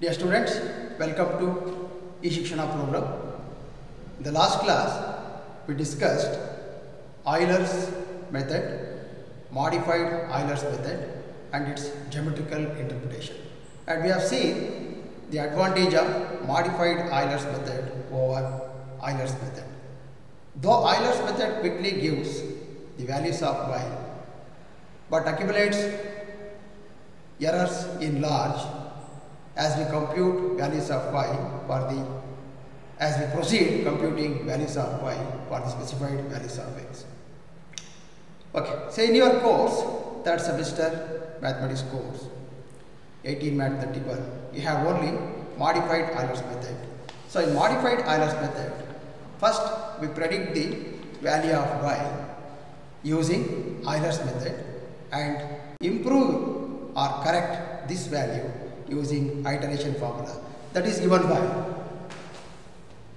Dear students, welcome to eShikshana program. In the last class, we discussed Euler's method, modified Euler's method and its geometrical interpretation. And we have seen the advantage of modified Euler's method over Euler's method. Though Euler's method quickly gives the values of y, but accumulates errors in large as we compute values of y for the as we proceed computing values of y for the specified values of x. Okay, so in your course, third semester mathematics course, 18 math 31, you have only modified Euler's method. So in modified Euler's method, first we predict the value of y using Euler's method and improve or correct this value using iteration formula that is given by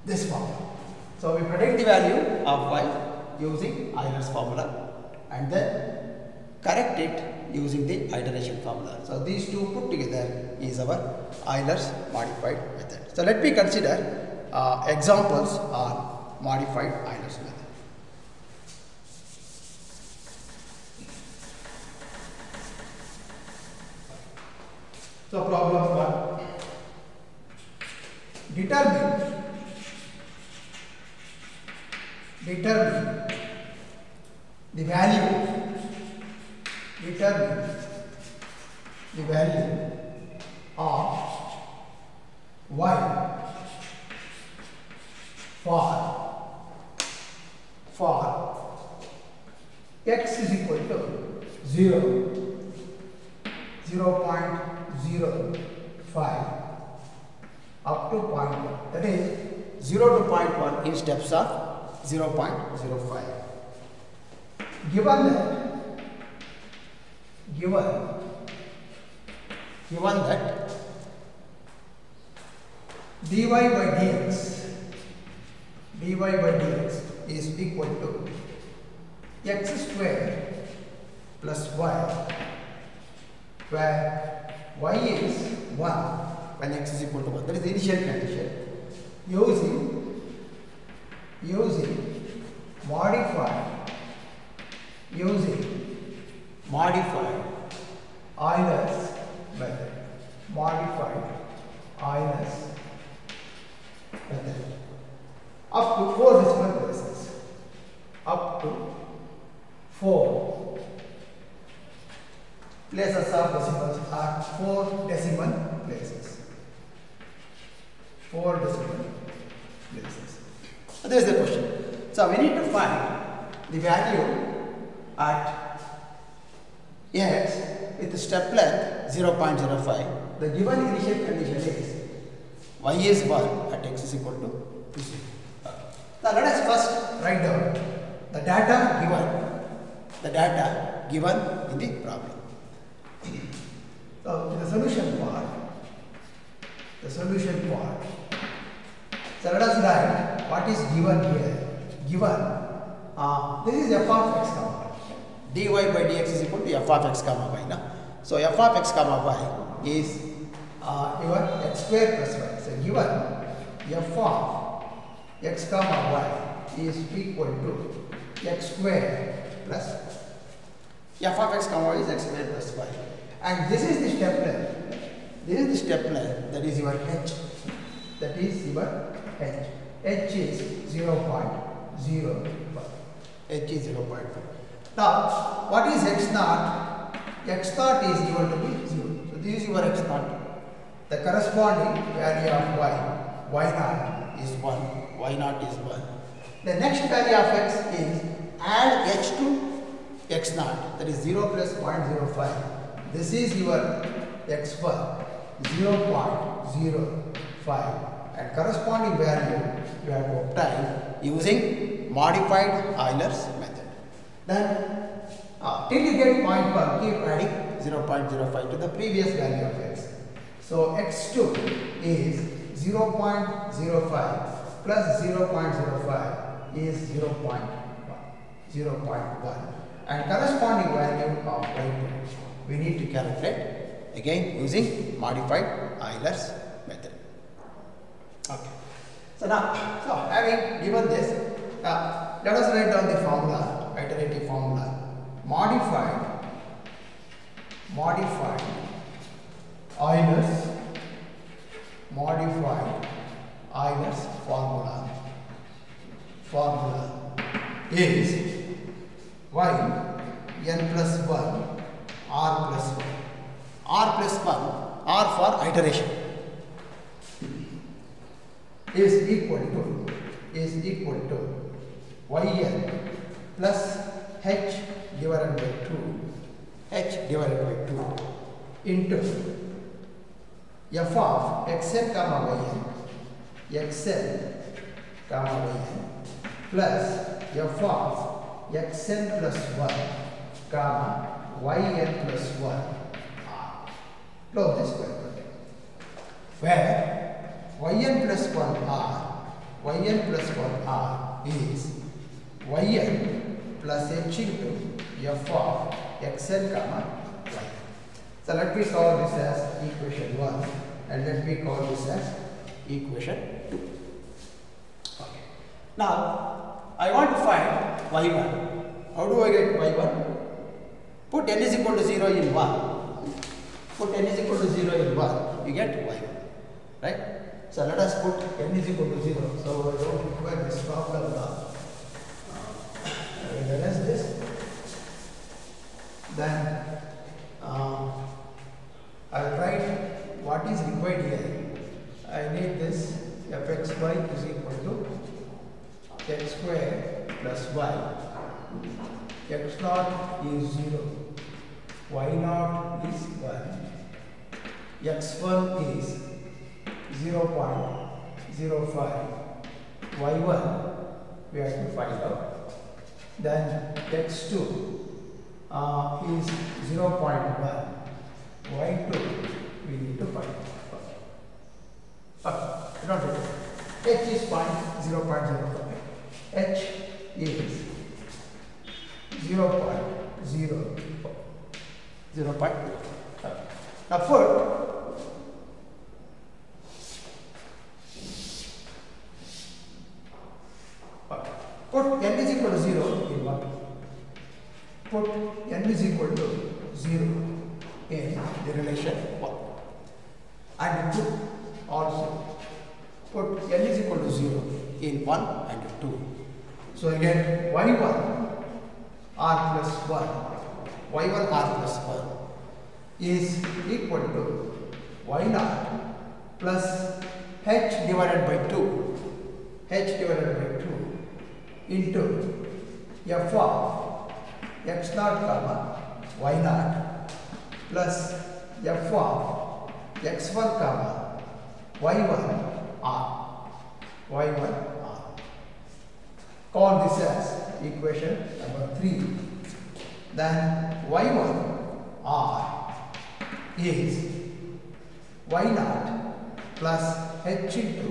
this formula. So we predict the value of y using Euler's formula and then correct it using the iteration formula. So these two put together is our Euler's modified method. So let me consider uh, examples on modified Euler's method. So problem one. Determine. Determine. The value. Determine. The value of y for for x is equal to 0 0.05 up to point 1 that is 0 to point 1 in steps of 0.05 given that given given that dy by dx dy by dx is equal to x square plus y where y is 1 when x is equal to 1 that is the initial condition. Using using modify. Using modified Euler's method. Modified Euler's method. Up to 4 decimal places. Up to 4 places of decimals. Are 4 decimal places. 4 decimal places. So there is the question. So we need to find the value at x with step length 0.05 the given initial condition is y is 1 at x is equal to 0 now let us first write down the data given the data given in the problem so the solution part the solution part so let us write what is given here given uh, this is f of x comma dy by dx is equal to f of x comma y now so f of x comma y is uh, your x square plus y so given f of x comma y is equal to x square plus f of x comma y is x square plus y and this is the step length this is the step length that is your h. That is your h. H is 0.05 h is 0.5 now what is x naught? X naught is equal to be 0 so this is your x naught. The corresponding value of y y naught is 1 y naught is 1 the next value of x is add h to x naught. That is 0 plus 0.05 this is your x1 0.05 and corresponding value you have to obtain using modified Euler's method. Then uh, till you get point 1 keep adding 0.05 to the previous value of x. So x2 is 0.05 plus 0.05 is 0.1 0.1 and corresponding value of y2 we need to calculate again using modified Euler's method. Okay. So now, so having given this, uh, let us write down the formula, iterative formula. Modified, modified Euler's, modified Euler's formula, formula is y n plus 1 r plus 1 r plus 1 r for iteration. Is equal to is equal to yn plus h divided by 2 h divided by 2 into f of xn comma yn xn comma yn plus f of xn plus 1 comma yn plus 1 r. Close this bracket. Where yn plus 1 r, yn plus 1 r is yn plus h into f of xn comma y. So let me call this as equation 1 and let me call this as equation 2. Okay. Now I want to find y1. How do I get y1? Put n is equal to 0 in 1. Put n is equal to 0 in 1, you get y1. Right? So let us put n is equal to 0. So I don't require this problem now. Uh, whereas this, then uh, I'll write what is required here. I need this fxy is equal to x square plus y. x naught is 0, y naught is 1, x1 is 0 0.05, y1 we have to find out. Then x2 uh, is 0.1, y2 we need to find out. Okay, not it. H is point 0.05. H is 0 0.0. 0 0.0. Now foot put n is equal to 0 in what? Put n is equal to 0 in the relation 1 and 2 also put n is equal to 0 in 1 and 2. So again y1 r plus 1 y1 r plus 1 is equal to y naught plus h divided by 2 h divided by 2 into f of x naught comma y naught plus f of x1 comma y1 r y1 r. Call this as equation number 3 then y1 r is y naught plus h into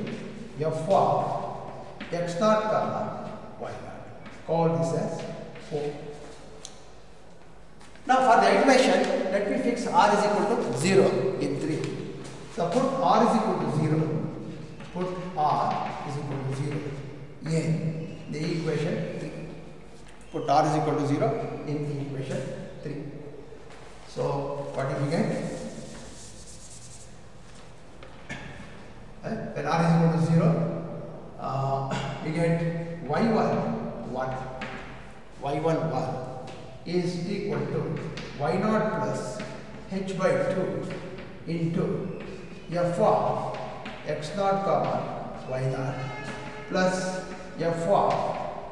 f of x naught comma y call this as 4 now for the equation let me fix r is equal to 0 in 3 so put r is equal to 0 put r is equal to 0 in the equation 3 put r is equal to 0 in the equation 3 so what do we get? When r is equal to 0 uh, we get y1 1 y1 1 is equal to y naught plus h by 2 into f of x naught comma y naught plus f of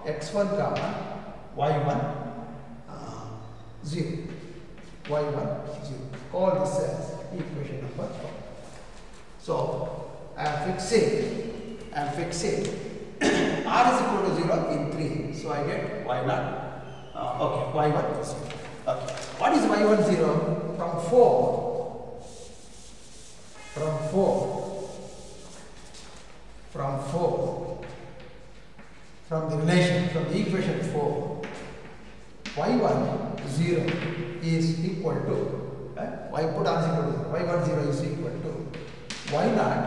x1 comma y1 uh, 0 y1 0 call this as equation number 4 so I am fixing I am fixing r is equal to 0 in 3 so I get y1 uh, okay y1 is 0 okay. What is y1 0 from 4 from 4 from 4 from the relation from the equation 4 y1 0 is equal to uh, y put r is equal to y1 0 is equal to y naught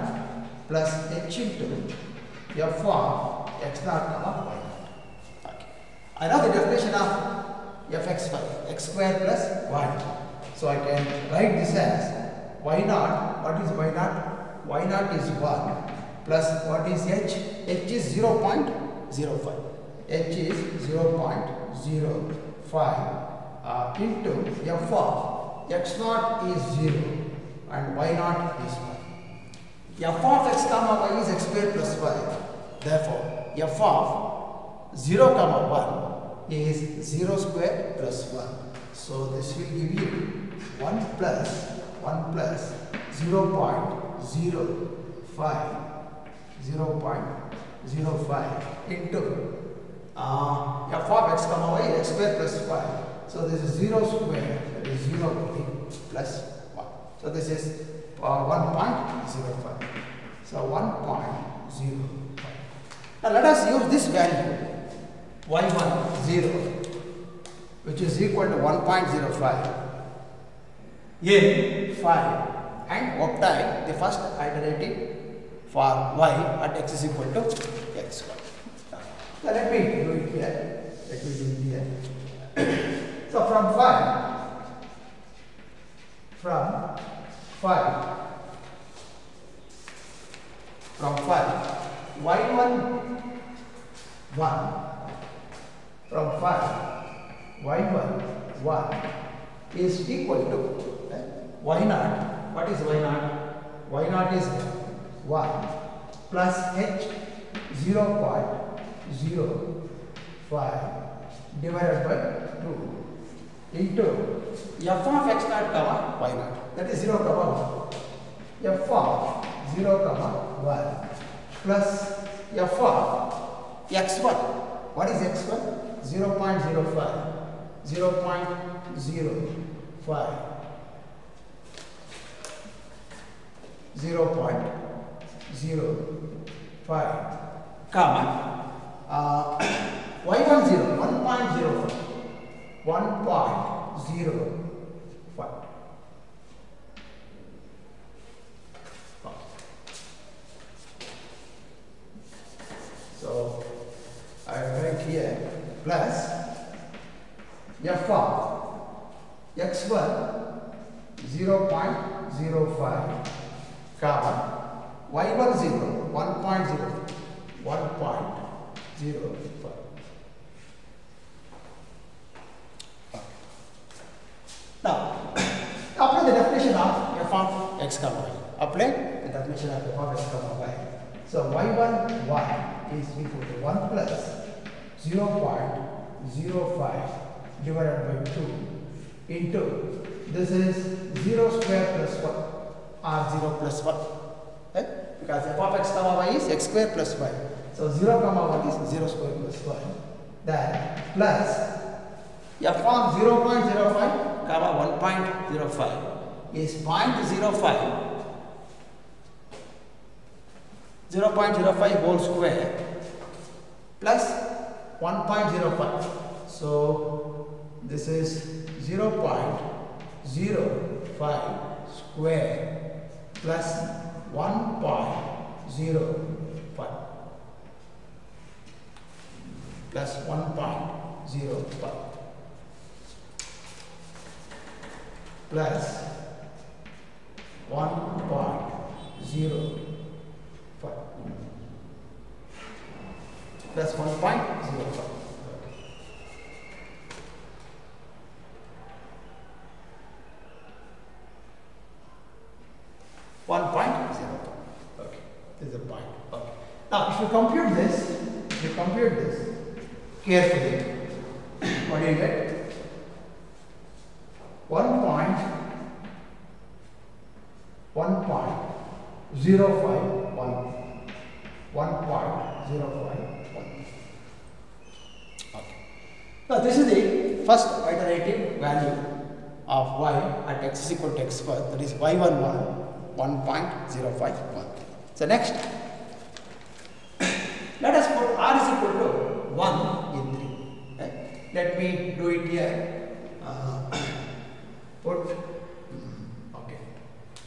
plus h into f of x naught comma y naught. Okay. I know the definition of fx5, x square plus y. So I can write this as y naught. What is y naught? y naught is 1 plus what is h? h is 0.05. h is 0.05 uh, into f of x naught is 0 and y naught is 1. f of x comma y is x square plus y. Therefore, f of 0 comma 1 is 0 square plus 1. So this will give you 1 plus 1 plus 0 0.05 0.05 into uh, f of x comma y x square plus y. So this is 0 square that is 0 plus 1. So this is uh, 1.05. So 1.05. Now let us use this value y1 0 which is equal to 1.05 in 5 and obtain the first iterative for y at x is equal to x square. Now let me do it here. Let me do it here. So from 5, from 5, from 5, y1 1, from 5, y1 1 is equal to eh, y naught. What is y naught? y naught is 1 plus h 0 0.05 divided by 2 into. F of x naught comma y. Naught that is 0 comma 1 f of 0 comma 1 plus f of x1 what is x1 0 0.05 0 0.05 0 0.05 comma. Uh, y1 0 1.05 1.05 so I write here plus f of x1 0.05 comma y1 0 1.0 1.05 now apply the definition of f of x comma y. Apply the definition of f of x comma y. So y1 y is equal to 1 plus 0 0.05 divided by 2 into this is 0 square plus 1 or 0 plus 1 right? because f of x comma y is x square plus y. So 0 comma 1 is 0 square plus 1 then plus f of 0 0.05 comma 1.05 is 0.05 0.05 whole square. Plus 1.05 so this is 0.05 square plus 1.05 plus 1.05 plus 1.05 plus 1.05 1.05 okay. This is a point. Okay. Now if you compute this if you compute this carefully what do you get 1 point 1 point 051 1.051 okay. Now this is the first iterative value of y at x is equal to x square. That is y11 1.051 so next. Let us put r is equal to 1 in 3 okay? let me do it here put okay.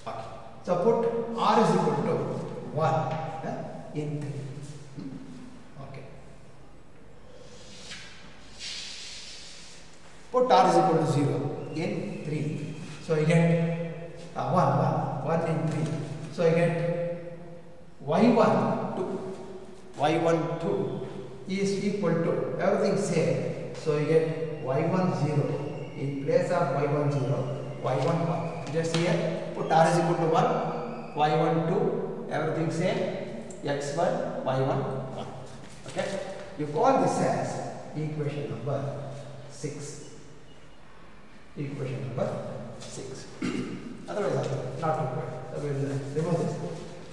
Okay. So put r is equal to 1 in 3 okay. Put r is equal to 0 in 3 so you get uh, 1 1 1 in 3 so you get y1 2 y1 2 is equal to everything same. So you get y1 0 in place of y1 0, y1 1. Just here put r is equal to 1, y1 2, everything same, x1, y1 1. Okay? You call this as equation number 6. Equation number 6. Otherwise, not required. So will uh, remove this.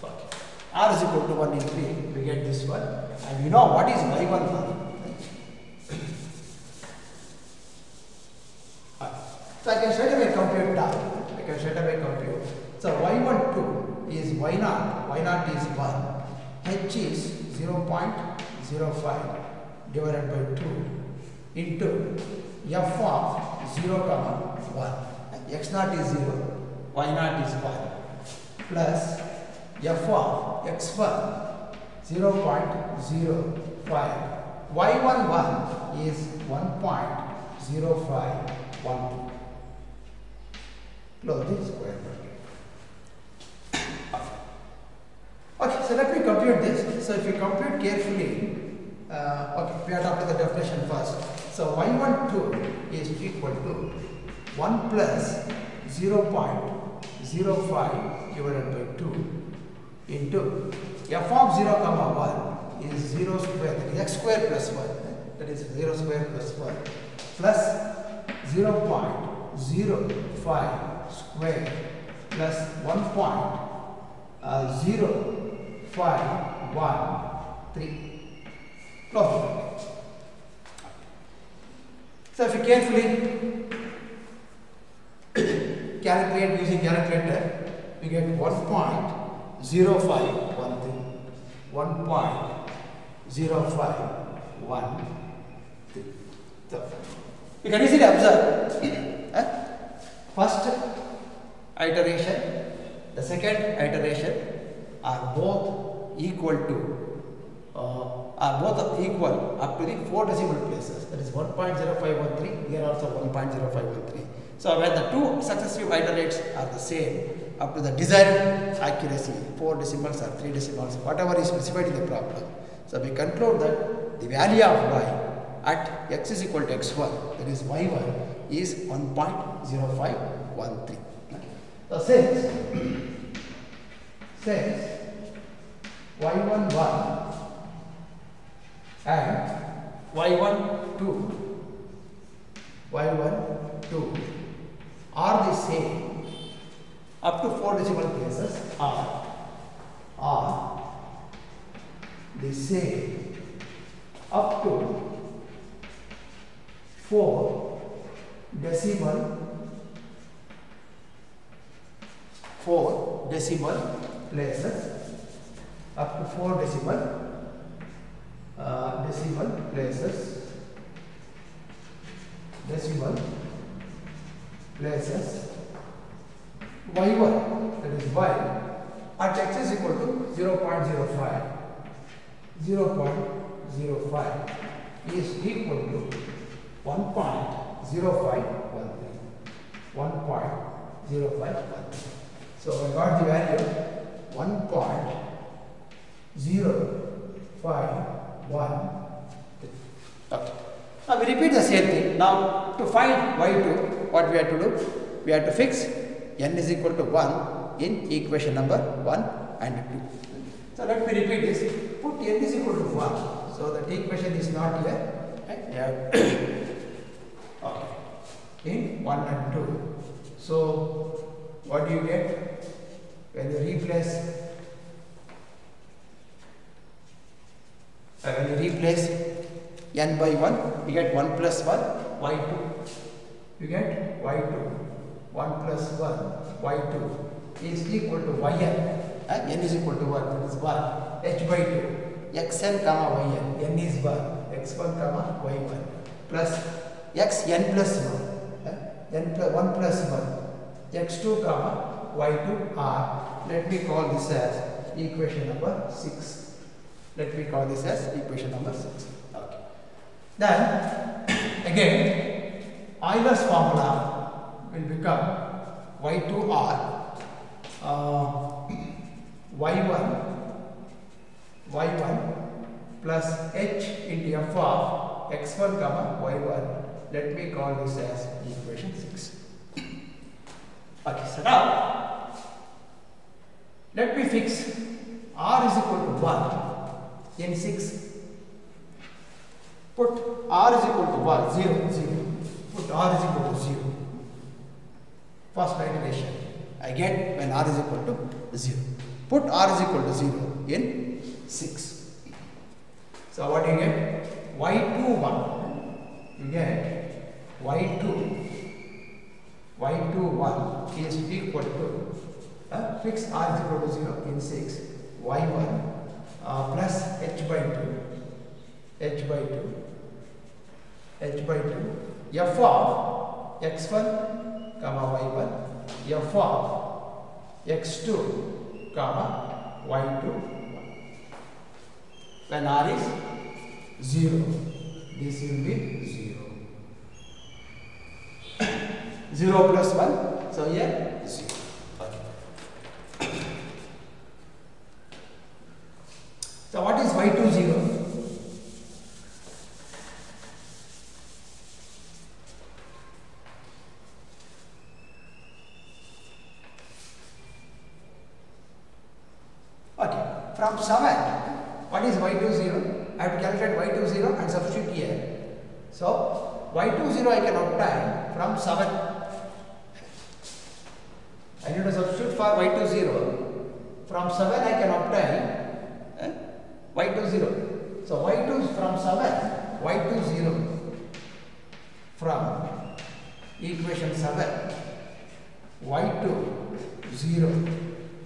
Okay. r is equal to 1 in 3, we get this one. And you know what is y1 1? So I can straight away compute that. I can straight away compute. So y12 is y naught. Y naught is 1. h is 0.05 divided by 2 into f of 0 comma 1. And x naught is 0. Y naught is 1 plus f of x1 0.05 y11 is 1.0512 close the square bracket okay so let me compute this. So if you compute carefully uh, okay we are talking the definition first. So y12 is equal to 1 plus 0.05 divided by 2 into f of 0 comma 1 is 0 square that is x square plus 1 that is 0 square plus 1 plus 0.05 square plus 1.0513 uh, close. So if you carefully calculate using calculator we get 1.0513 1.0513 so you can easily observe first second iteration are both equal to uh, are both equal up to the four decimal places. That is 1.0513 here also 1.0513 so when the two successive iterates are the same up to the desired accuracy four decimals or three decimals whatever is specified in the problem. So we conclude that the value of y at x is equal to x1 that is y1 is 1.0513 so since since y11 and y12 y12 are the same. Up to four decimal places are are the same. Up to four decimal four decimal places up to four decimal uh, decimal places decimal places y1 that is y at x is equal to 0.05 0.05 is equal to 1.0513 1.0513 so I got the value 1.051 okay. Now we repeat the same thing. Now to find y2, what we have to do? We have to fix n is equal to 1 in equation number 1 and 2. So let me repeat this. Put n is equal to 1. So that equation is not here. Right? Yeah. okay. In 1 and 2. So what do you get? When you replace uh, when you replace n by 1, you get 1 plus 1, y2. You get y2. 1 plus 1, y2 is equal to yn. Uh, n is equal to 1, that is 1. h by 2, xn comma yn, n is 1, x1 comma y1 plus xn plus 1, uh, n plus 1 plus 1, x2 comma y2 r. Let me call this as equation number 6. Let me call this as equation number 6. Okay. Then again Euler's formula will become y2r uh, y1 y1 plus h into f of x1 comma y1 let me call this as equation 6 okay so now let me fix. R is equal to 1 in 6 put r is equal to 1 0 0 put r is equal to 0 first iteration I get when r is equal to 0 put r is equal to 0 in 6 so what do you get? Y2 1 you get y2 y2 1 is equal to uh, fix r is equal to 0 in 6 y1 uh, plus h by 2 h by 2 h by 2 f of x1 comma y1 f of x2 comma y2 when r is 0 this will be 0 0 plus 1 so here 0 so what is y2 0 Okay, from 7, what is y2 0? I have to calculate y2 0 and substitute here. So, y2 0 I can obtain from 7. I need to substitute for y2 0. From 7 I can obtain y2 0. So, y2 from 7, y2 0 from equation 7, y2 0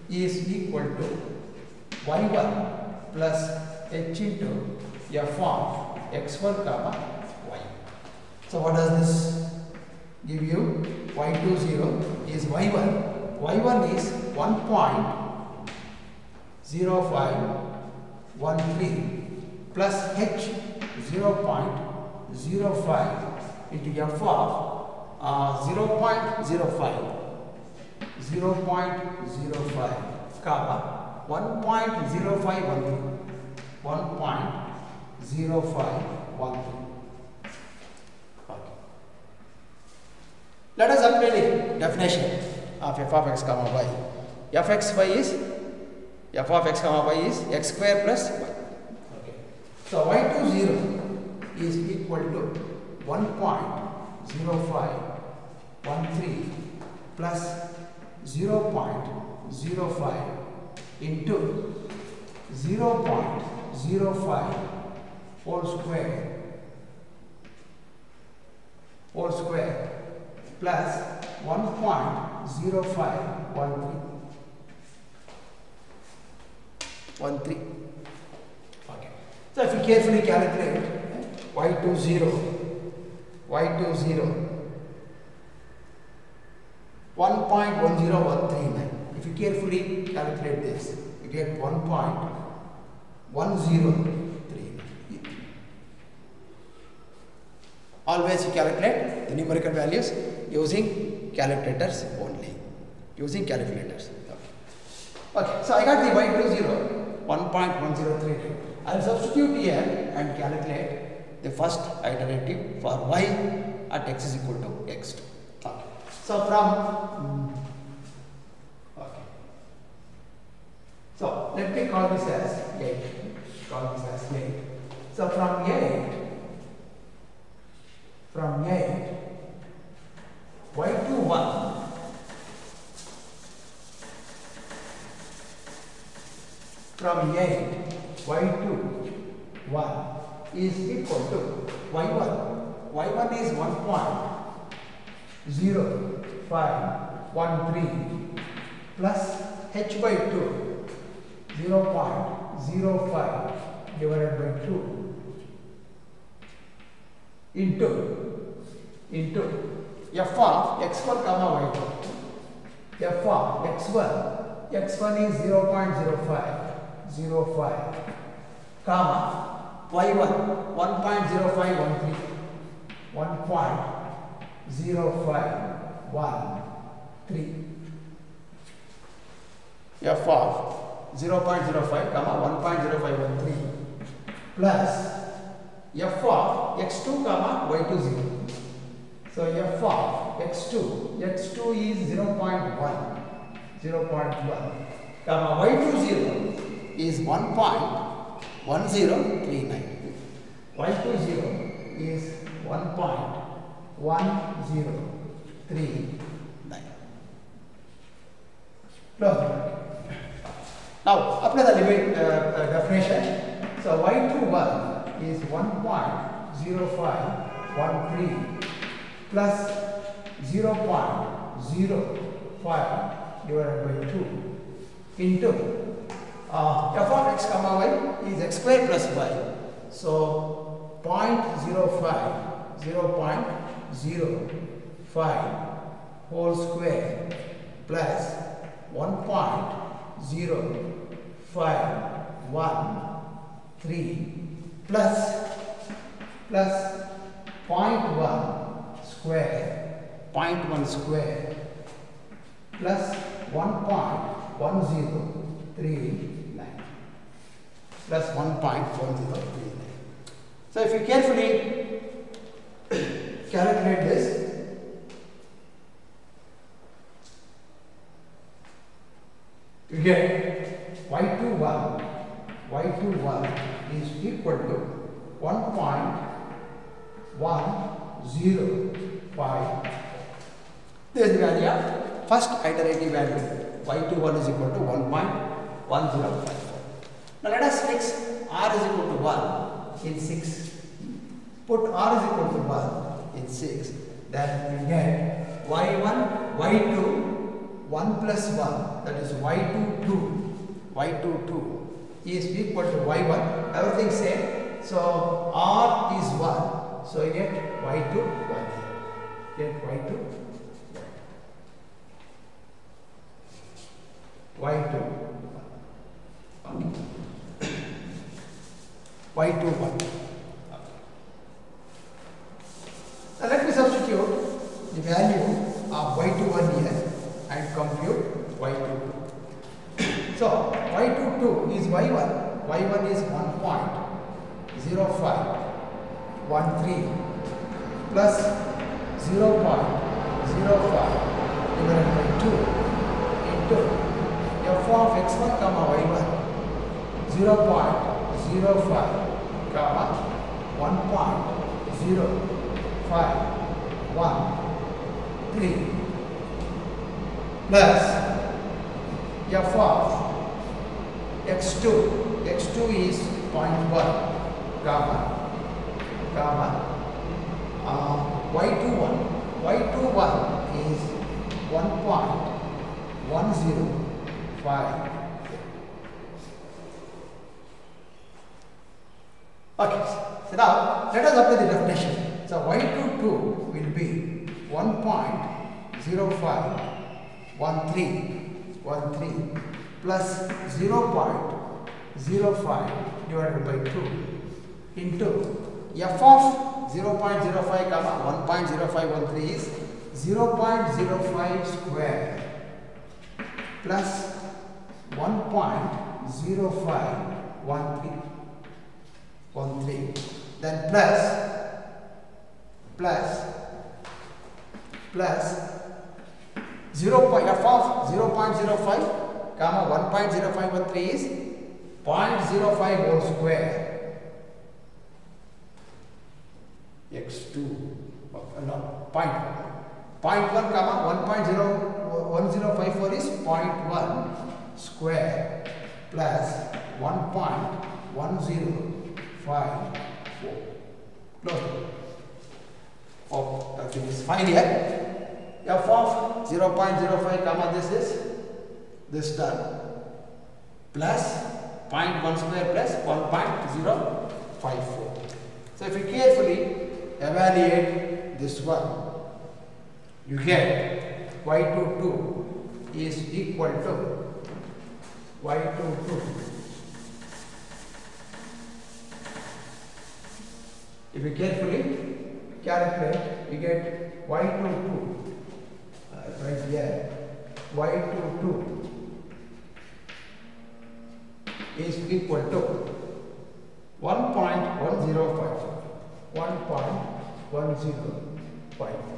is equal to y1 plus h into f of x1 comma y. So what does this give you? y2 0 is y1. y1 is 1.0513 plus h 0.05 into f of uh, 0.05 0.05 comma 1.0513 1.0513 okay. let us apply the definition of f of x comma y. F x y is f of x comma y is x square plus y okay. so y to 0 is equal to 1.0513 plus 0.05 into 0.05 whole square whole square plus 1.0513 13 okay so if you carefully calculate y20 y20 1.10139 if you carefully calculate this, you get 1.103. Always you calculate the numerical values using calculators only. Using calculators. Okay. okay. So I got the y20 1.103. I'll substitute here and calculate the first iterative for y at x is equal to x2. Okay. So from hmm, So let me call this as 8. Call this as 8. So from 8, from 8, y2 1 from 8 y2 1 is equal to y1 y1 is 1.0513 plus h by 2 0.05 divided by 2 into into f of x1 comma y2 f of x1 x1 is 0.05 05 comma y1 1.0513 1.0513 0, 5, 1, f of 0.05 comma 1.0513 plus f of x2 comma y2 0. So f of x2, x2 is 0.1, 0.1 comma y2 0 is 1.1039. y2 0 is 1.1039. Close. Now apply the limit uh, uh, definition. So y21 is 1.0513 plus 0.05 divided by 2 into uh, f of x comma y is x square plus y. So 0.05 0.05 whole square plus 1.0513 plus plus 0.1 square 0.1 square plus 1.1039 plus 1.1039 so if you carefully calculate this you get y21 y21 is equal to 1.105 this is the value of first iterative value. y21 is equal to 1.1054 now let us fix r is equal to 1 in 6 put r is equal to 1 in 6 then we get y1 y2 1 plus 1 that is y2, 2. y2, 2 is equal to y1 everything same. So r is 1 so you get y2 1 get y2 y2 y2 1 now let me substitute the value of y21 here and compute y22. So y22 is y1, y1 is 1.0513 plus 0.05 divided by 2 into f of x1 comma y1 0.05 comma 1.0513 plus f of x2 x2 is 0.1 gamma. Gamma. Uh, y21 y21 is 1.105 okay so now let us apply the definition. So y22 will be 1.05 one three one three plus zero point zero five divided by two into f of zero point zero five comma one point zero five one three is zero point zero five square plus one point zero five one three one three then plus plus plus 0 point f of 0 0.05 comma 1.0513 is 0.05 whole square. X2 uh, no point point 1 comma 1.01054 is 0.1 square plus 1.1054 close oh that is fine here f of 0.05 comma this is this done. Plus 0.1 square plus 1.054 so if you carefully evaluate this one you get y22 is equal to y22 if you carefully calculate you get y22 uh, right here y22 is equal to 1.1055 1.1055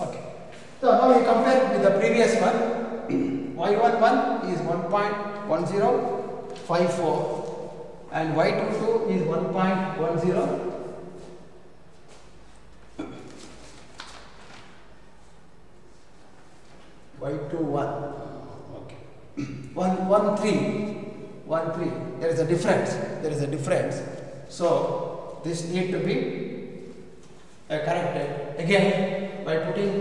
okay. So now we compare with the previous one. Y11 is 1.1054 and y22 is 1.10 y21 okay. 1 1 3 1 3 there is a difference. There is a difference. So this need to be uh, corrected. Again by putting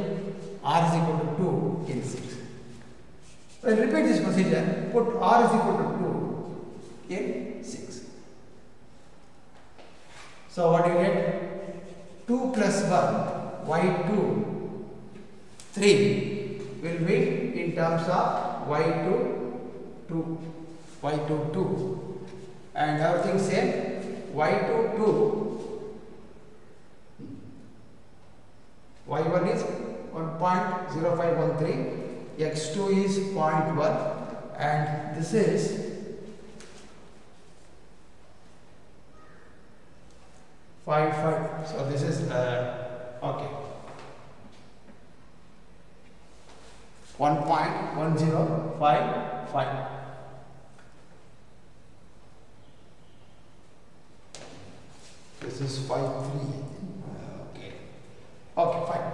r is equal to 2 in 6 when repeat this procedure. Put r is equal to 2 in 6 so what do you get? 2 plus 1 y2 3 will be in terms of y2 2 y2 2 and everything same y2 2 y1 is 1.0513 x2 is 0.1 and this is five five. So this is uh, okay. 1.1055 this is 5 3 okay. Okay fine.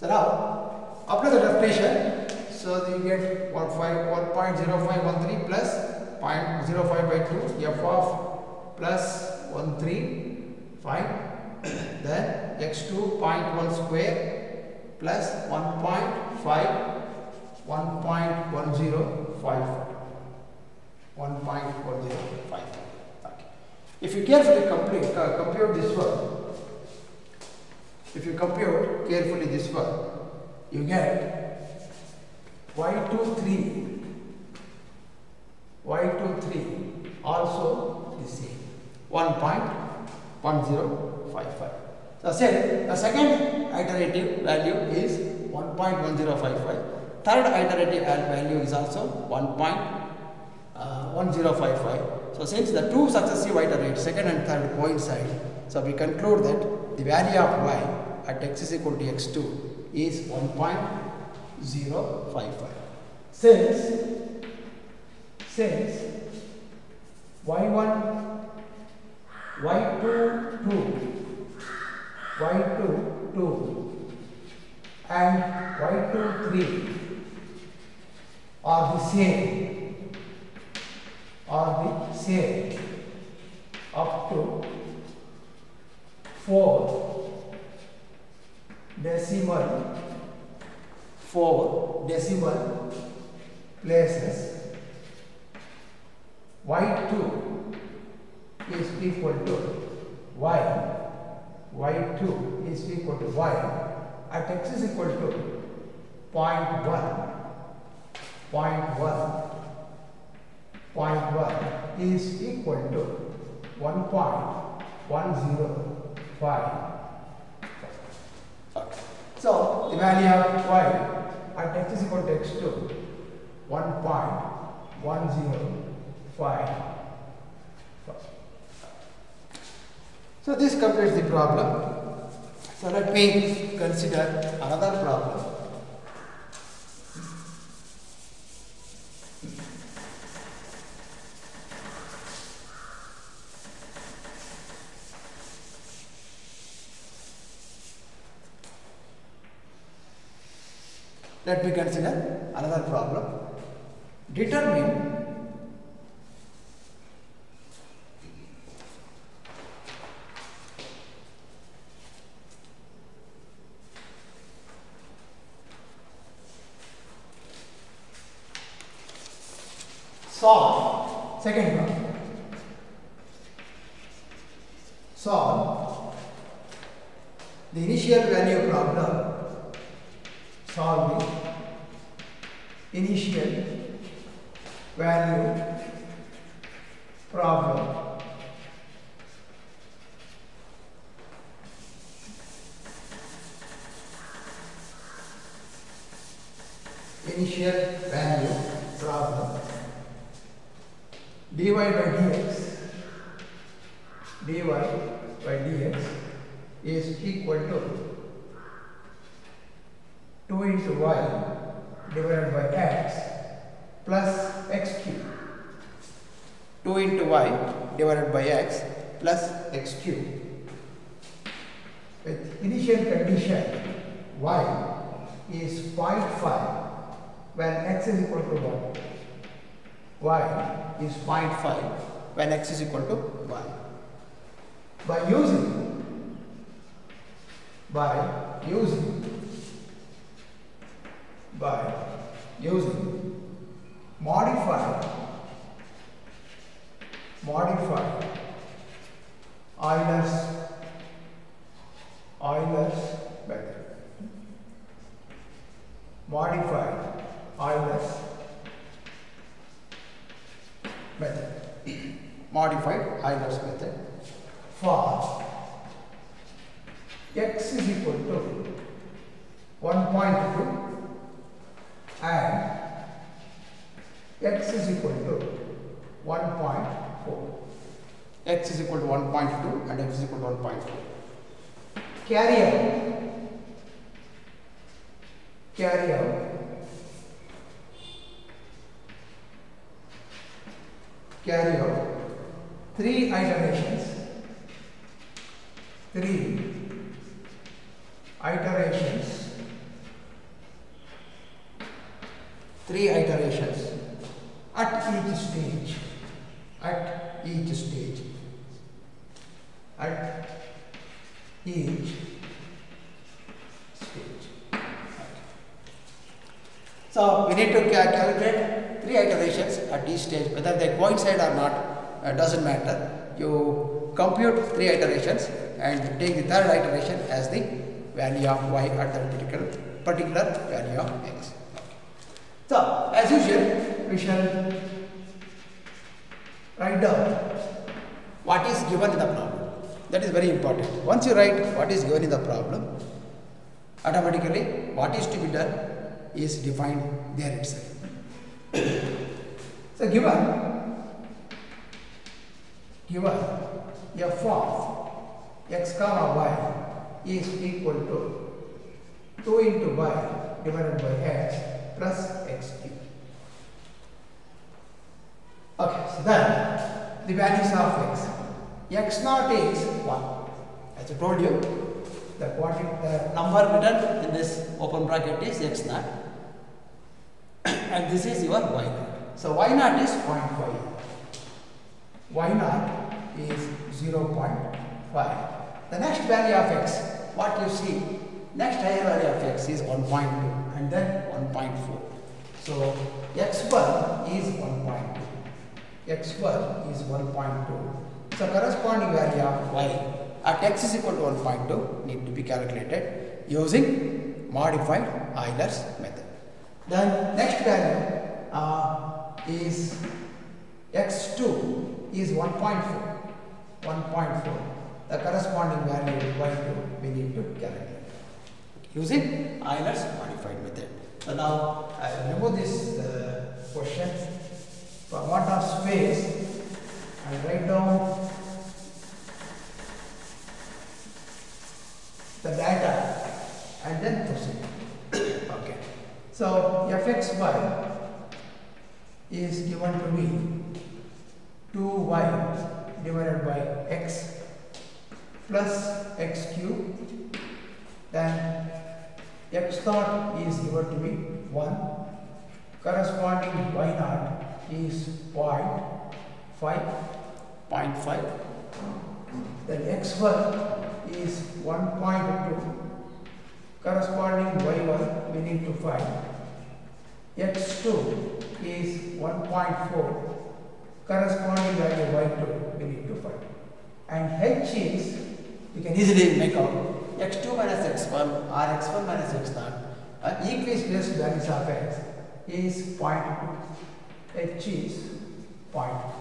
So now after the definition so you get 1, 5, 1.0513 plus 0.05 by 2 f of plus 135 then x2 0.1 square plus 1.5 1.1055 1.1055 okay. if you carefully complete, uh, compute this one if you compute carefully this one you get y23 y23 also the same 1.1055 so say the second iterative value is 1.1055 third iterative value is also 1.1055 uh, so since the two successive iterates second and third coincide so we conclude that the value of y at x is equal to x2 is 1.055 since since y1 y2 2 y2 2 and y2 3 are the same. Are the same. Up to 4 decimal. 4 decimal places. Y2 is equal to y. y2 is equal to y. At x is equal to 0.1 0.1 0.1 is equal to 1.105 so the value of y at x is equal to x2 1.105 So this completes the problem. So let me consider another problem. Let me consider another problem. Determine solve second problem. Solve the initial value problem. Solving initial value problem. initial value problem dy by dx dy by dx is equal to 2 into y divided by x plus x cube. 2 into y divided by x plus x cube. With initial condition y is 0.5 when x is equal to 1 y is 0.5 when x is equal to 1 by using by using by using modified modified Euler's Euler's method modified Euler's method. Modified Euler's method. For x is equal to 1.2 and x is equal to 1.4 x is equal to 1.2 and x is equal to 1.4 carry out carry out carry out. Three iterations. Three iterations. Three iterations. At each stage. At each stage. At each stage. So we need to ca- calculate three iterations at each stage whether they coincide or not uh, doesn't matter. You compute three iterations and take the third iteration as the value of y at the particular particular value of x. So as usual we shall write down what is given in the problem. That is very important. Once you write what is given in the problem automatically what is to be done is defined there itself so given given f of x comma y is equal to 2 into y divided by x plus x cube. Okay, so then the values of x. x naught is 1. As I told you, the, quantity, the number written in this open bracket is x naught and this is your y naught. So y naught is 0.5. y naught is 0.5. The next value of x, what you see, next higher value of x is 1.2 and then 1.4. So x1 is 1.2. x1 is 1.2. So corresponding value of y at x is equal to 1.2 need to be calculated using modified Euler's method. Then next value uh, is x2 is 1.4. 1.4. The corresponding value y2 we need to calculate using Euler's modified method. So now I will remove this uh, question for want of space I write down the data and then proceed. So fxy is given to me. 2y divided by x plus x cube. Then x naught is given to me 1 corresponding y naught is 0.5 0.5 then x1 is 1.2 corresponding y1 we need to find x2 is 1.4 corresponding value y2 we need to find. And h is you can easily make out x2 minus x1 or x1 minus x0 uh, equidistant values of x is 0.2 h is 0.1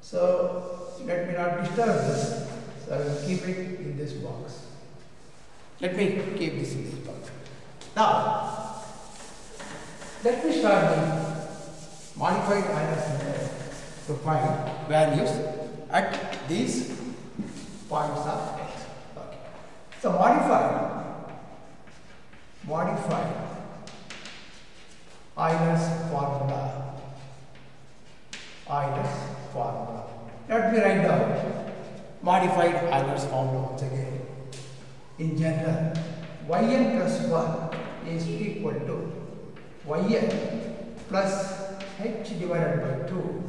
so let me not disturb this so I will keep it in this box. Let me keep this in this box. Now Let me start the modified method to find values at these points of x. Okay. So modified, modified Euler's formula, Euler's formula. Let me write down modified Euler's formula once again. In general, yn plus 1 is equal to yn plus h divided by 2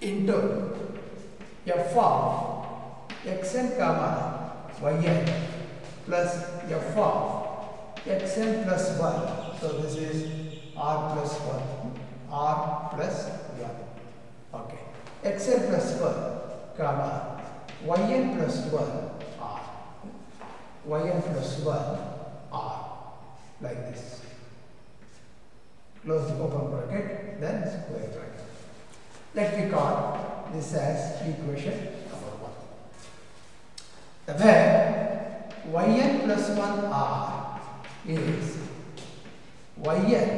into f of xn comma yn plus f of xn plus 1. So this is r plus 1, r plus 1. Okay. xn plus 1 comma yn plus 1 r yn plus 1 r like this. Close the open bracket, then square bracket. Let me call this as equation number 1. Where yn plus 1 r is yn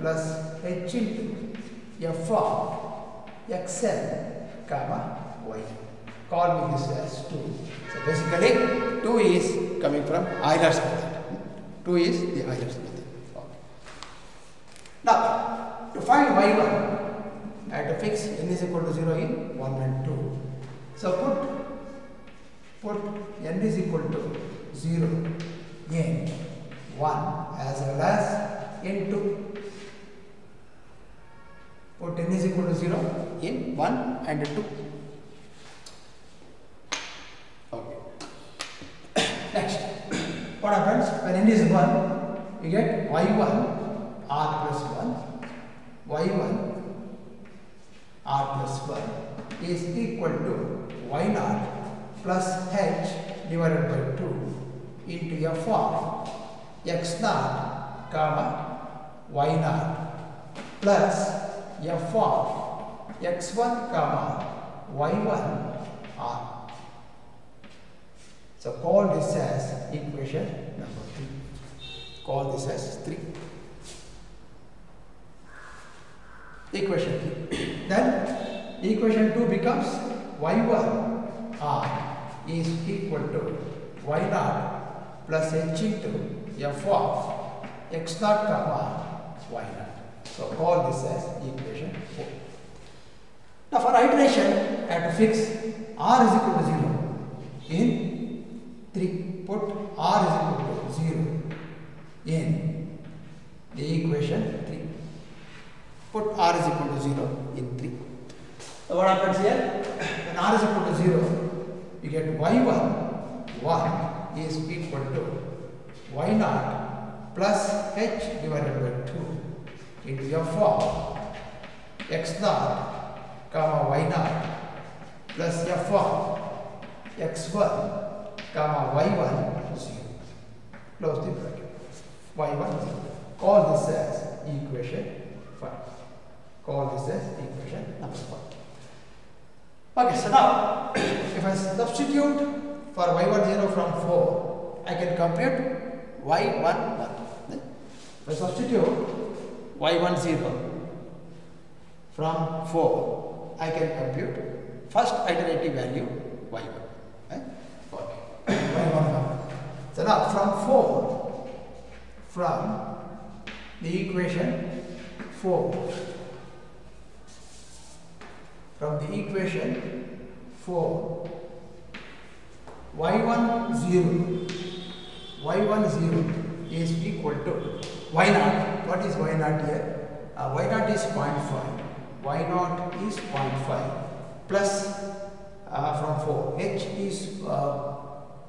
plus h into f of xn comma y. Call me this as 2. So basically 2 is coming from Euler's method. 2 is the Euler's method. Now, find y1, I have to fix n is equal to 0 in 1 and 2. So put, put n is equal to 0 in 1 as well as in 2. Put n is equal to 0 in 1 and 2. Okay. Next, what happens when n is 1? You get y1 r plus 1 y1 r plus 1 is equal to y naught plus h divided by 2 into f of x naught comma y naught plus f of x1 comma y1 r. So call this as equation number 3. Call this as 3. Equation 3. Then equation 2 becomes y1 r is equal to y naught plus h into f of x naught comma y naught. So call this as equation 4. Now for iteration I have to fix r is equal to 0 in 3. Put r is equal to 0 in the equation 3 put r is equal to 0 in 3. So what happens here? When r is equal to 0, you get y1, y is equal to y naught plus h divided by 2 into f of x naught comma y naught plus f of x1 comma y1 0. Close the bracket. y1 0. Call this as equation 5 call this as equation number 1. Okay, so now if I substitute for y10 from 4, I can compute y11. If I substitute y10 from 4, I can compute first iterative value y1. Right? Okay. y11. So now from 4, from the equation 4 from the equation 4 y1 0 y1 0 is equal to y naught. What is y naught here? Uh, y naught is 0.5 y naught is 0.5 plus uh, from 4 h is uh,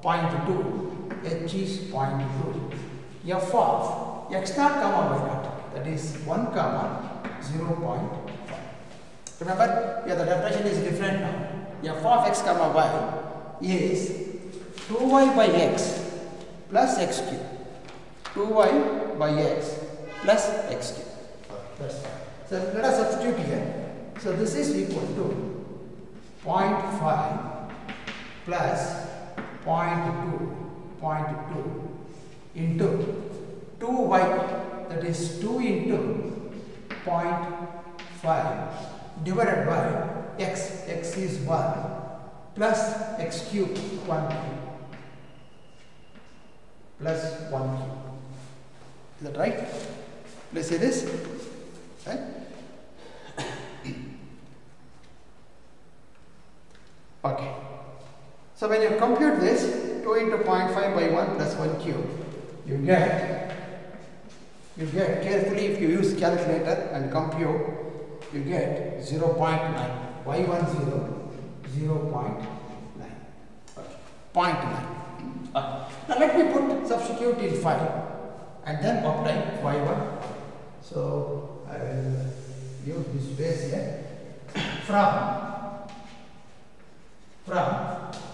0.2 h is 0.2 f of x naught comma y naught that is 1 comma 0.5 Remember, yeah, the definition is different now. f of x comma y is 2y by x plus x cube. 2y by x plus x cube. So let us substitute here. So this is equal to 0.5 plus 0.2, 0.2 into 2y that is 2 into 0.5 divided by x, x is 1 plus x cube 1 cube plus 1 cube. Is that right? Let's say this. Right? Okay. So when you compute this, 2 into 0.5 by 1 plus 1 cube, you get, you get carefully if you use calculator and compute, you get 0 0.9, y10, 0 0.9, okay. 0.9. Okay. Now let me put substitute in 5 and then apply y1. So I will use this base here from from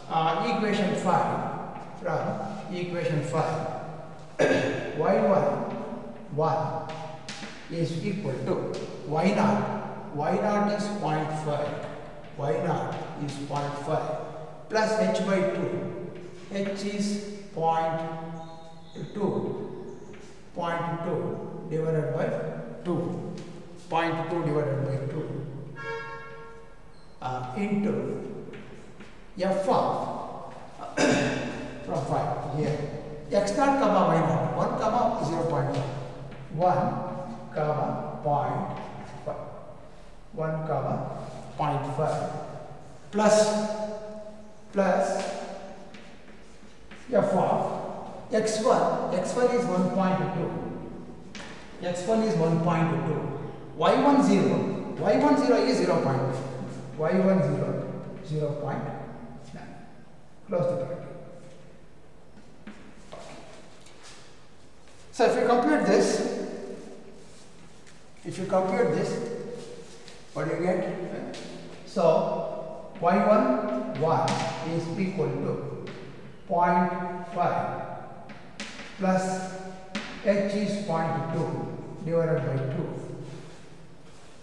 uh, equation 5 from equation 5 y1 1 is equal to y naught y naught is 0.5 y naught is 0.5 plus h by 2 h is 0.2 0.2 divided by 2 0.2 divided by 2 uh, into f of from 5 here. X naught comma y naught 1 comma 0 0.1 1 comma point 5 1 comma point 5 plus plus f of x1 x1 is 1.2 x1 is 1.2 y10 y10 is 0 0.2 y10 0 0.2 close the bracket. So if you compute this, if you compute this, what do you get? So y1 1 is equal to 0.5 plus h is 0.2 divided by 2.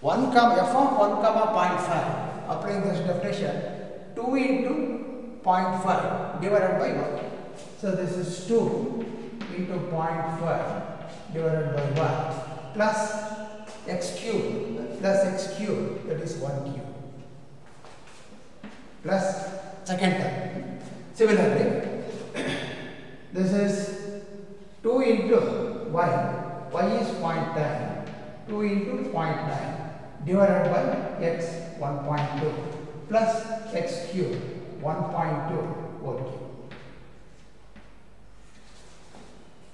1 comma f of 1 comma 0.5 applying this definition 2 into 0.5 divided by 1. So this is 2 into 0.5 divided by 1 plus x cube plus x cube that is 1 cube plus second term. Similarly, this is 2 into y, y is 0.9, 2 into 0.9 divided by x 1.2 plus x cube 1.2 volt.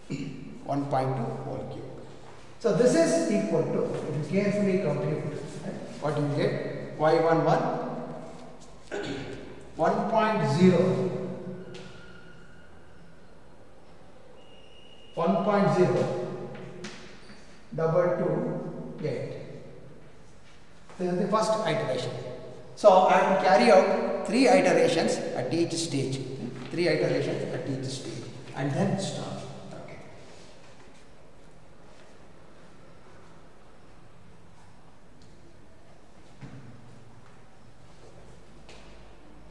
1.2 volt cube. So this is equal to, if you carefully compute, right, what you get? Y11 1.0 1.0 double two eight. This is the first iteration. So I will carry out three iterations at each stage. Three iterations at each stage. And then stop. Okay.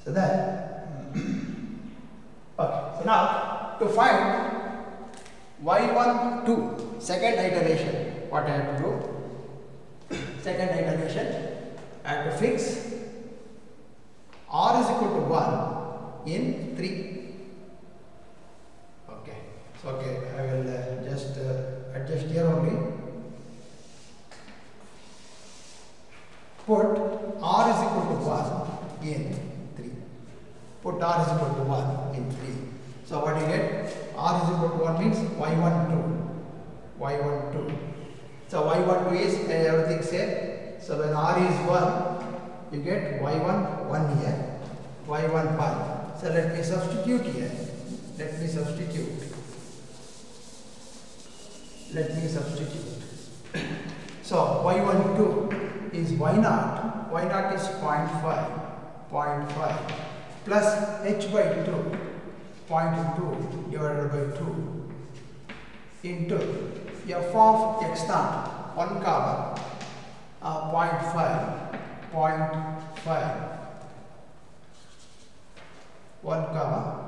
So then, okay. So now to find y1, 2, second iteration, what I have to do? Second iteration, I have to fix r is equal to 1 in 3. Okay. So, okay, I will uh, just uh, adjust here only. Put r is equal to 1 in 3. Put r is equal to 1 in 3. So, what you get? r is equal to 1 means y12. y12. So, y12 is uh, everything same. So, when r is 1, you get y1 1 here, y1 1. So let me substitute here. Let me substitute. Let me substitute. so y1 2 is y naught. y naught is 0 0.5, 0.5 plus h by 2, 0.2 divided by 2 into f of x naught 1 comma uh, 0.5 0.5 1 comma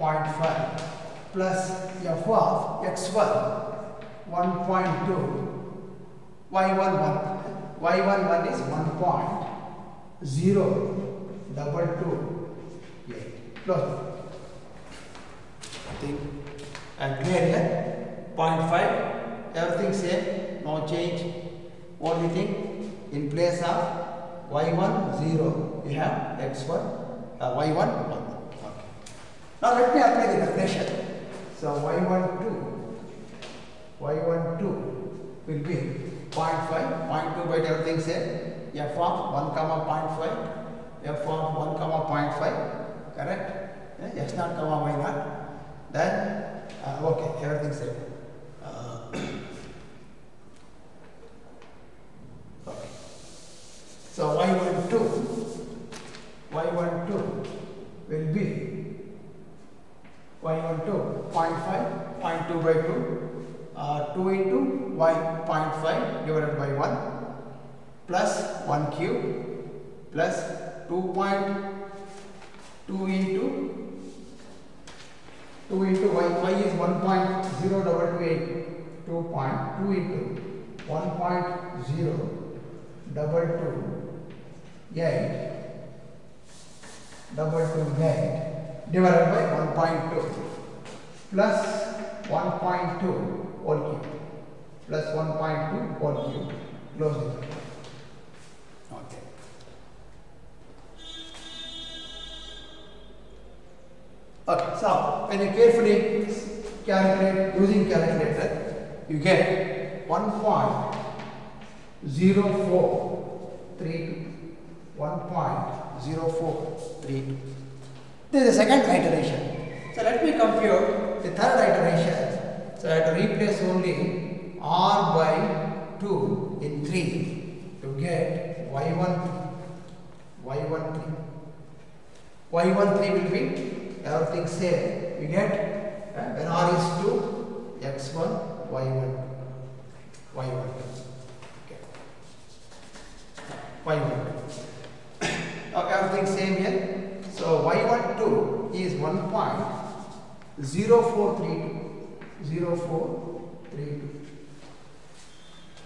0.5 plus f of x1 1.2 y1 1 y1 1 is 1.0 double two. Eight close. Thing and clear here 0.5 everything same no change. Only thing in place of y1 0 you have x1 uh, y1 1 okay. Now let me apply the definition. So y1 2 y1 2 will be 0.5 0.2 by everything same. F of 1 comma 0.5 f of 1 comma 0.5 correct? Yeah, x naught comma y naught. Then uh, okay everything same so y12 y12 will be y12 0.5 0.2 by 2 uh, 2 into y 0.5 divided by 1 plus 1 cube plus 2.2 into 2 into y, y is 1.0228 2.2 into 1.0 double two 8 double two 8 divided by 1.2 plus 1.2 whole cube plus 1.2 whole cube close bracket. Okay. Okay, so when you carefully calculate using calculator, you get 1.0432. 1.0432. This is the second iteration. So let me compute the third iteration. So I have to replace only r by 2 in 3 to get y13. y13. y13 will be everything same. You get uh, when r is 2, x1, y1, y1. Okay. y1. Okay, everything same here. So y12 is 1.0432. 0432.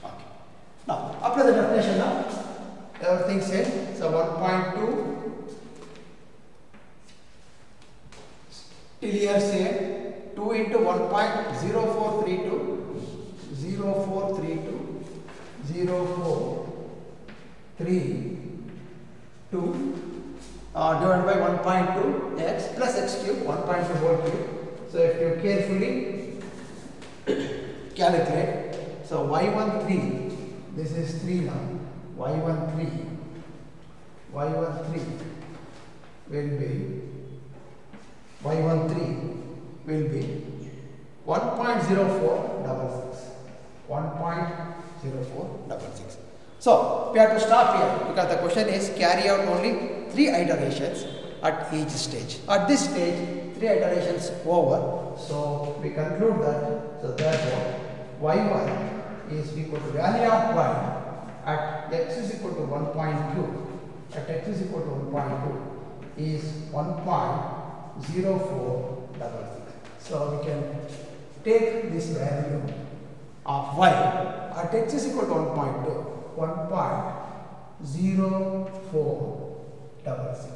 Okay. Now, apply the definition now. Everything same. So 1.2 till here same. 2 into 1.0432 0432 0432 uh, divided by 1.2 x plus x cube 1.2 whole cube. So if you carefully calculate, so y13 this is 3 now y13 y13 will be y13 will be 1.04 double six 1.04 double six. So we have to stop here because the question is carry out only three iterations at each stage. At this stage, three iterations over. So we conclude that so therefore y1 is equal to value of y at x is equal to 1.2 at x is equal to 1.2 is 1.04 double six. So we can take this value of y at x is equal to 1.2 1.0466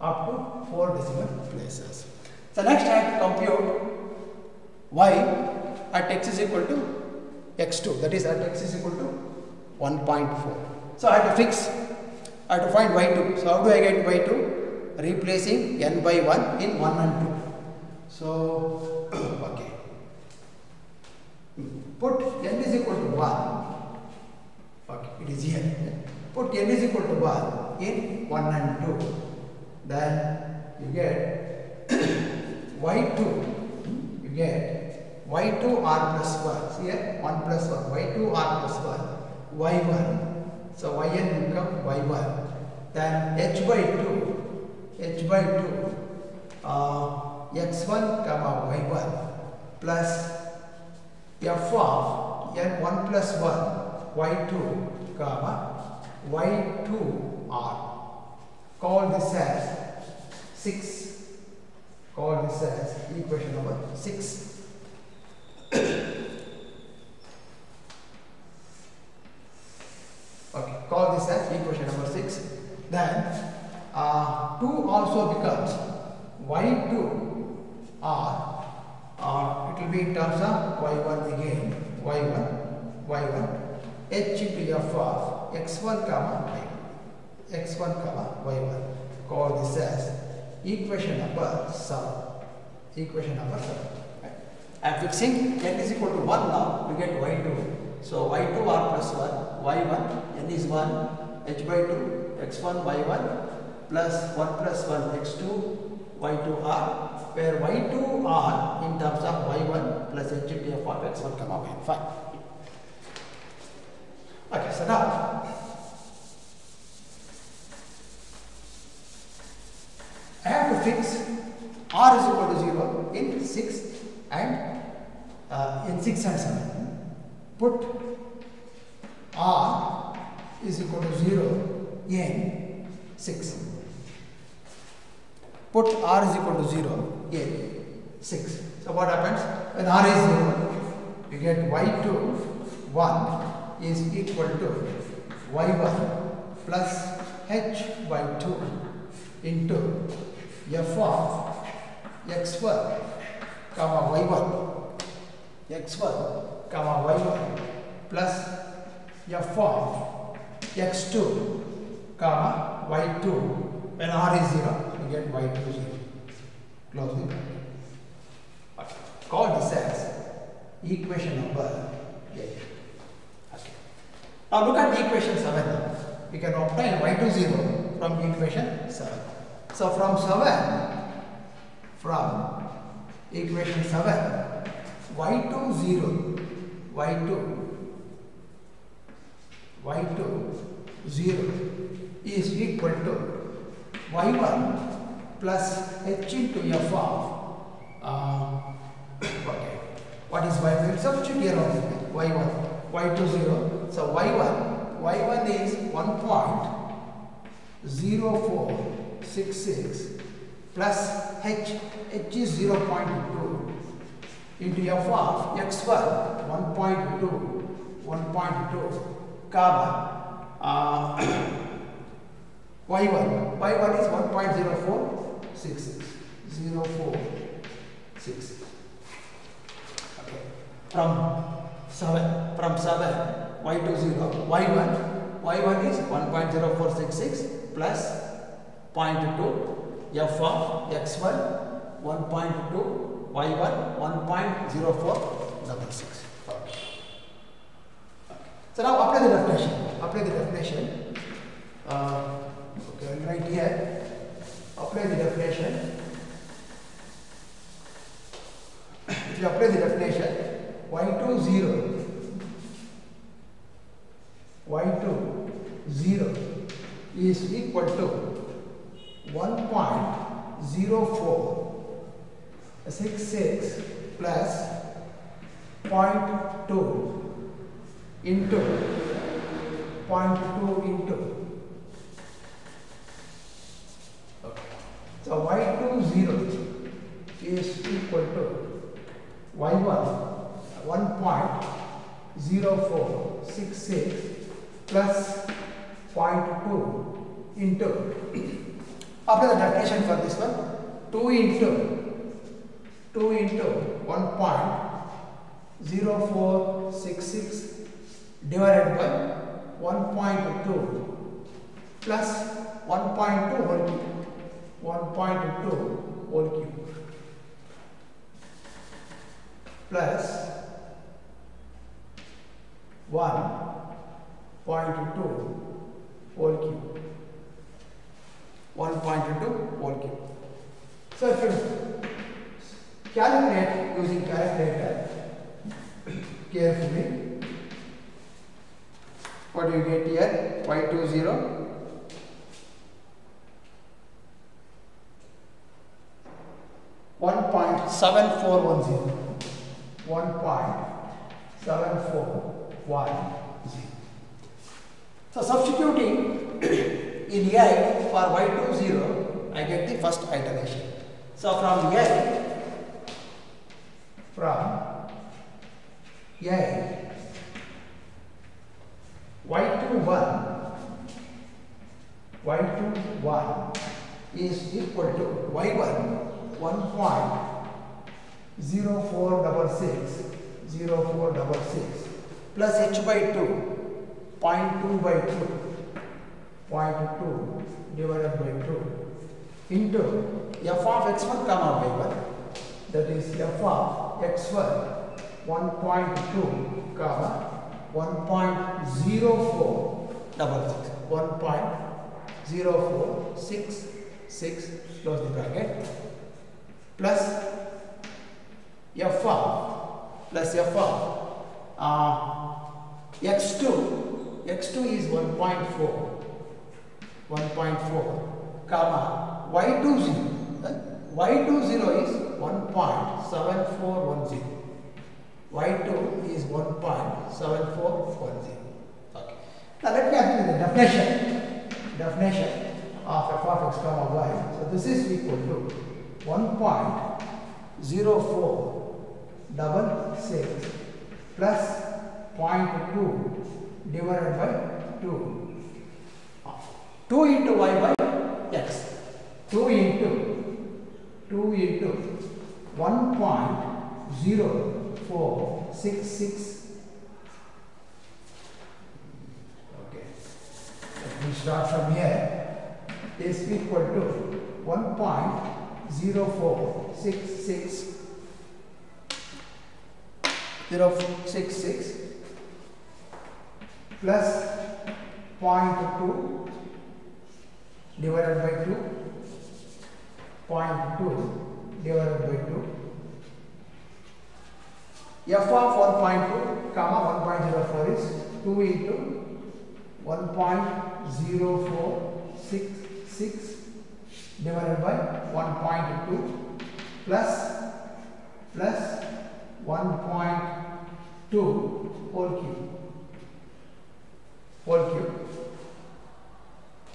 up to 4 decimal places. So next I have to compute y at x is equal to x2 that is at x is equal to 1.4. So I have to fix, I have to find y2. So how do I get y2? Replacing n by 1 in 1 and 2. So okay. Put n is equal to 1 Okay, it is here. Put n is equal to 1 in 1 and 2. Then you get y2. You get y2 r plus 1. See here? 1 plus 1. y2 r plus 1. y1. So yn become y1. Then h by 2. h by 2. Uh, x1 comma y1 plus f of n1 plus 1 y2 comma y2r. Call this as 6. Call this as equation number 6. okay, call this as equation number 6. Then uh, 2 also becomes y2 or uh, it will be in terms of y1 again. Y1 y1 h into f of x1 comma y1 x1 comma y1 call this as equation number 7 equation number 7 I am fixing n is equal to 1 now we get y2 so y2 r plus 1 y1 n is 1 h by 2 x1 y1 plus 1 plus 1 x2 y2 r where y2 r in terms of y1 plus h into f of x1 comma y5. okay so now I have to fix r is equal to 0 in 6 and uh, in 6 and 7 put r is equal to 0 in 6. Put r is equal to 0 in 6. So what happens? When r is 0, you get y2 1 is equal to y1 plus h by 2 into f of x1 comma y1 x1 comma y1 plus f of x2 comma y2 when r is 0 get y to 0 close the bracket call this as equation number 8 okay. now look at the equation 7 we can obtain y to 0 from equation 7 so from 7 from equation 7 y to 0 y to, y2 0 is equal to y1 plus h into f of uh, okay. What is y1 substitute here on y1 y2 0 so y1 y1 is 1.0466 plus h. H is 0.2 into f of x1 1.2 1.2 comma uh, y1 y1 is 1.0466 0466 okay from 7 from 7 y to 0 y1 y1 is 1.0466 plus 0.2 f of x1 1.2 y1 1.0466. So now apply the definition. Apply the definition. Uh, okay, write here. Apply the definition. if you apply the definition, y2 0, y2 0 is equal to 1.04 6 6 plus 0.2 into 0.2 into okay. So y2 0 is equal to y1 1.0466 plus 0.2 into. After the definition for this one 2 into 2 into 1.0466 divided by 1.2 plus 1.2 whole 1.2 whole cube plus 1.2 whole cube 1.2 whole cube so if you calculate using calculator carefully. What do you get here? y20 1.7410. 1.7410. So substituting in A for Y20, I get the first iteration. So from A, from A, Y21, Y21 is equal to Y1 1.0466 0466 plus h by 2 0.2 by 2 0.2 divided by 2 into f of x1 comma y1 that is f of x1 1.2 comma 1.04 double six. 1.0466 close the bracket plus f of plus f of uh, x2 x2 is 1.4 1.4 comma y20 uh, y20 is 1.7410 y2 is 1.7410 okay. Now let me ask you the definition. Definition of f of x comma y so this is equal to 1.04 double six plus 0.2 divided by 2 2 into y by x. 2 into 2 into 1.0466 okay. Let me start from here. Is equal to 1.0466 066 plus 0.2 divided by 2 0.2 divided by 2 f of 1.2 comma 1.04 is 2 into 1.0466 divided by 1.2 plus plus 1.2 whole cube whole cube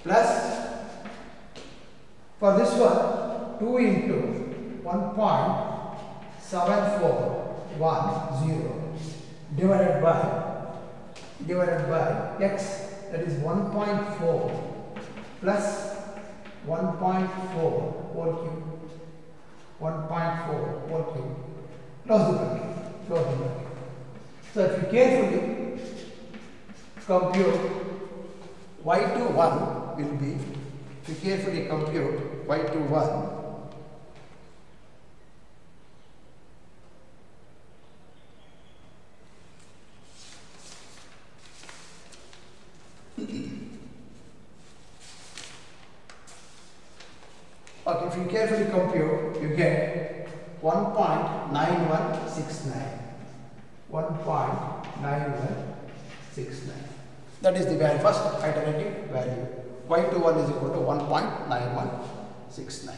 plus for this one 2 into 1.7410 divided by divided by x that is 1.4 plus 1.4 volt 1.4 volt Close the bracket. Close the bracket. So if you carefully compute y to 1 will be, if you carefully compute y to 1 the first iterative value. y21 is equal to 1.9169.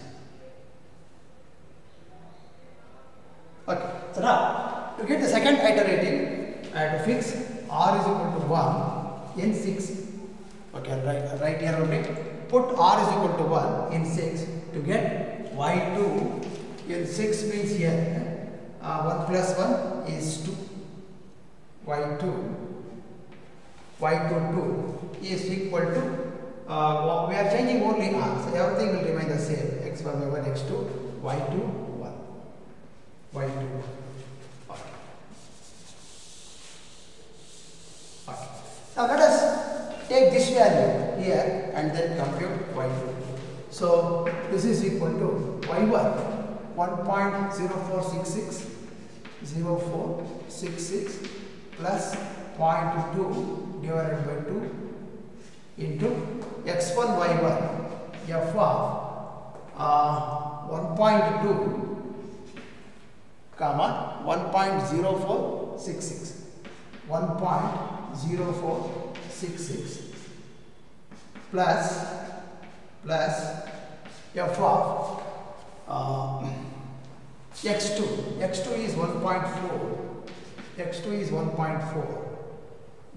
Okay, so now to get the second iterative, I have to fix r is equal to 1 in 6. Okay, I'll write, write here only. Put r is equal to 1 in 6 to get y2 in 6 means here uh, 1 plus 1 is 2 y2 y2 2 is equal to uh, we are changing only r so everything will remain the same x1 y1 x2 y2 1 y2 okay. okay. now let us take this value here and then compute y2 so this is equal to y1 1.0466 0466 plus 0.2 divided by 2 into x1 y1 f of uh, 1.2 comma 1.0466 1.0466 plus plus f of uh, x2 x2 is 1.4 x2 is 1.4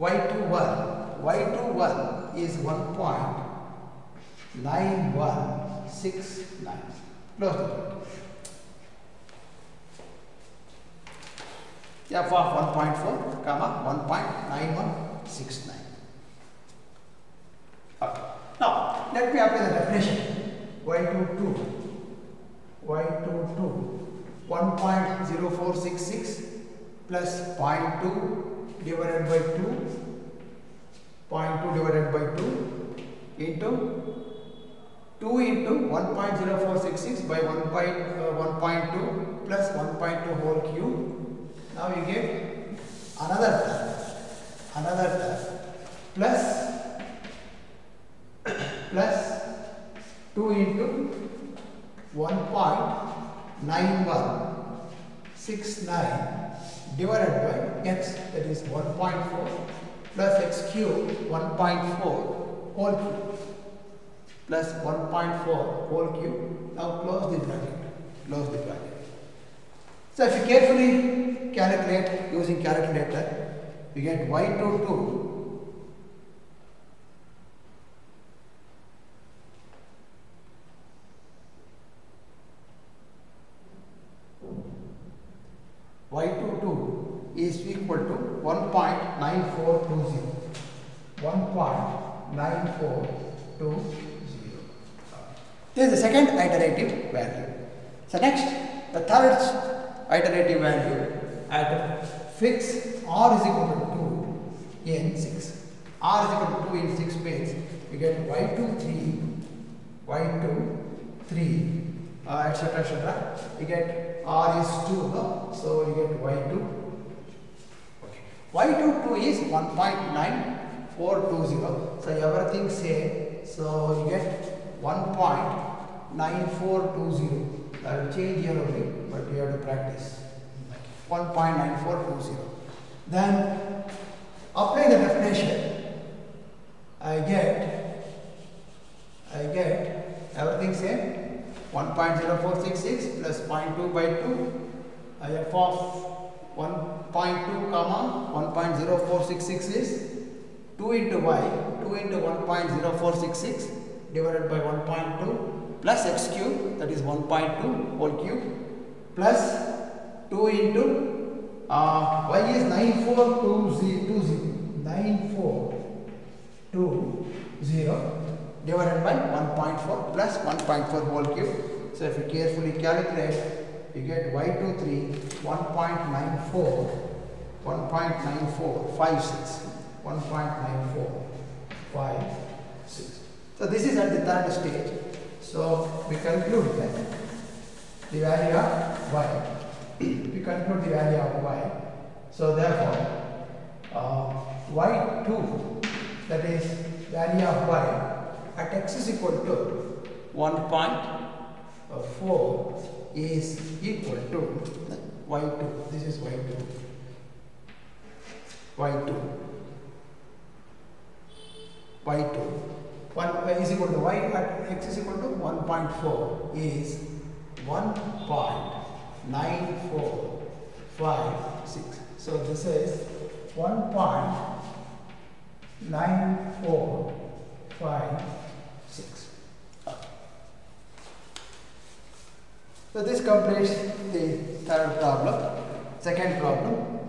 y21 y21 is 1.9169 close the bracket f of 1.4 comma 1.9169 okay. Now let me apply the definition. y22, y22, 1.0466 plus 0.2 divided by 2, 0.2 divided by 2 into 2 into 1.0466 by 1 by, uh, 1.2 plus 1.2 whole cube. Now you get another term, another term plus plus 2 into 1.9169 divided by x that is 1.4 plus x cube 1.4 whole cube plus 1.4 whole cube. Now close the bracket. Close the bracket. So if you carefully calculate using calculator, you get y22 y22 is equal to 1.9420. 1.9420. This is the second iterative value. So next, the third iterative value at fix r is equal to 2 in 6. r is equal to 2 in 6 means you get y2 3, y2 3, uh, etc. etc. You get r is 2, no? so you get y2. Okay. y2 2 is 1.9420. So everything same. So you get 1.9420. I will change here only, but you have to practice. 1.9420. Then apply the definition. I get, I get everything same. 1.0466 plus 0.2 by 2 I f of 1.2 comma 1.0466 is 2 into y 2 into 1.0466 divided by 1.2 plus x cube that is 1.2 whole cube plus 2 into uh, y is 9420 9420 divided by 1.4 plus 1.4 whole cube. So if you carefully calculate, you get y23 1.94 1.9456 1.9456. So this is at the third stage. So we conclude that the value of y. we conclude the value of y. So therefore, uh, y2 that is value of y at x is equal to uh, 1.4 is equal to y2. This is y2. y2. y2. 1 uh, is equal to y at x is equal to 1.4 is 1.9456. So this is 1.9456. So this completes the third problem. Second problem.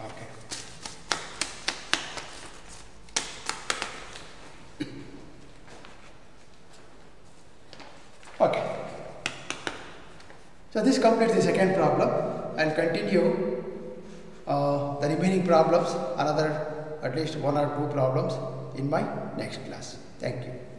Okay. Okay. So this completes the second problem. I'll continue uh, the remaining problems, another at least one or two problems in my next class. Thank you.